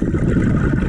you